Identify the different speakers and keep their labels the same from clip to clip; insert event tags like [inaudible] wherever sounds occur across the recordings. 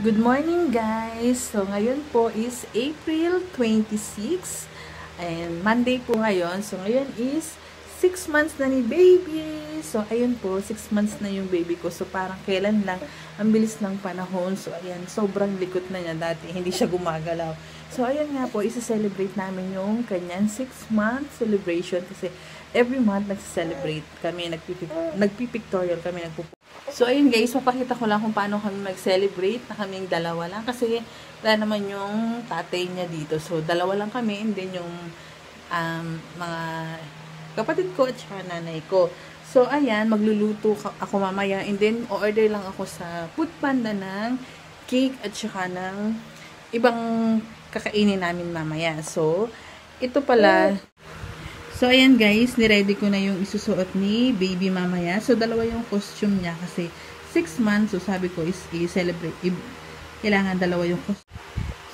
Speaker 1: Good morning guys! So ngayon po is April 26 and Monday po ngayon. So ngayon is 6 months na ni baby. So ayun po, 6 months na yung baby ko. So parang kailan lang, ang bilis ng panahon. So ayan, sobrang likot na niya dati. [laughs] Hindi siya gumagalaw. So ayun nga po, isa-celebrate namin yung kanyang 6 month celebration kasi every month nagse-celebrate kami, nagpipictorial kami, nagpupunta So, ayun guys, mapakita ko lang kung paano kami mag-celebrate na kaming dalawa lang. Kasi, wala naman yung tatay niya dito. So, dalawa lang kami and then yung um, mga kapatid ko at saka nanay ko. So, ayan, magluluto ako mamaya and then order lang ako sa food panda ng cake at saka ng ibang kakainin namin mamaya. So, ito pala, So, ayan guys, niready ko na yung isusuot ni baby mamaya. So, dalawa yung costume niya kasi 6 months. So, sabi ko is i-celebrate. Kailangan dalawa yung costume.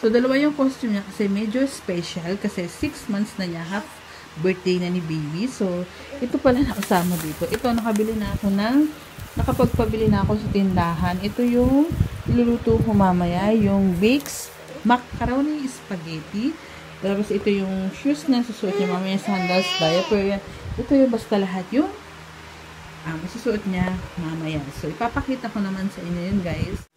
Speaker 1: So, dalawa yung costume niya kasi medyo special kasi 6 months na niya. Half birthday na ni baby. So, ito pala nakasama dito. Ito, nakabili na ako ng nakapagpabili na ako sa tindahan. Ito yung iluluto ko mamaya. Yung bakes macaroni spaghetti tapos ito yung shoes na susuot niya mamaya sandals, diaper yan. Ito yung basta lahat yung um, susuot niya mamaya. So ipapakita ko naman sa inyo yun guys.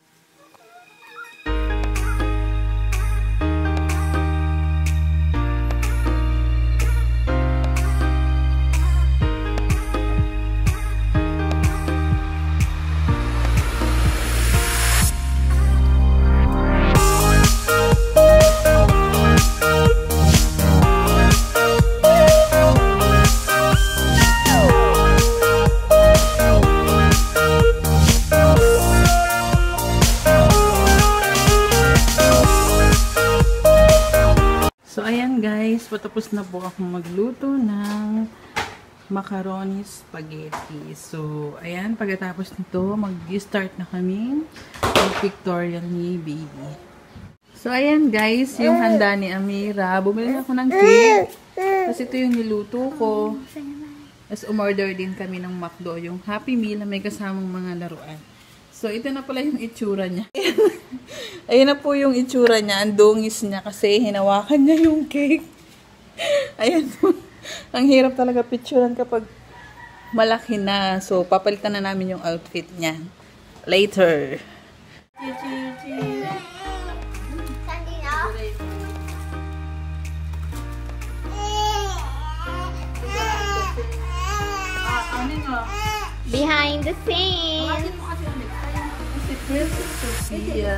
Speaker 1: Guys, patapos na po ako magluto ng macaroni spaghetti. So, ayan, pagkatapos nito, mag-start na kami mag-pictorial ni baby. So, ayan guys, yung handa ni Amira. Bumili ako ng cake. Kasi ito yung niluto ko. Tapos, umorder din kami ng McDo, yung Happy Meal na may kasamang mga laruan. So, ito na pala yung itsura niya. [laughs] Ayun na po yung itsura niya. Ang dungis niya kasi hinawakan niya yung cake. Ayan. [laughs] Ang hirap talaga picturean kapag malaki na. So, papalitan na namin yung outfit niya. Later.
Speaker 2: Behind the scenes.
Speaker 1: Princess Sophia.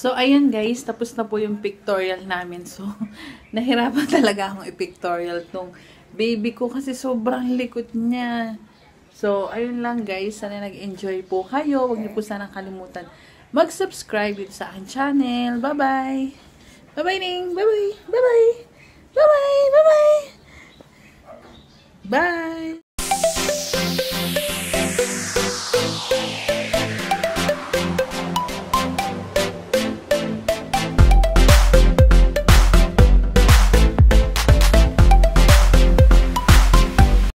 Speaker 1: So, ayun guys, tapos na po yung pictorial namin. So, [laughs] nahirapan talaga akong i-pictorial tong baby ko kasi sobrang likot niya. So, ayun lang guys. Sana nag-enjoy po kayo. Huwag niyo po sana kalimutan mag-subscribe dito sa aking channel. Bye-bye! Bye-bye, Ning! Bye-bye! Bye-bye! Bye-bye! Bye-bye! Bye!